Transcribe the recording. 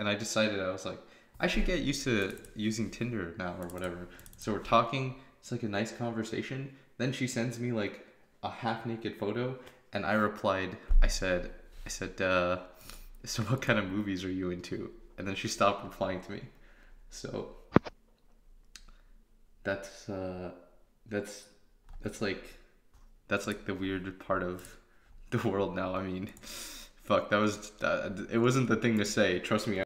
and I decided I was like, I should get used to using Tinder now or whatever. So we're talking. It's like a nice conversation. Then she sends me like a half naked photo, and I replied. I said, I said, uh, so what kind of movies are you into? And then she stopped replying to me. So that's uh, that's that's like that's like the weird part of the world now. I mean, fuck, that was that, it wasn't the thing to say. Trust me.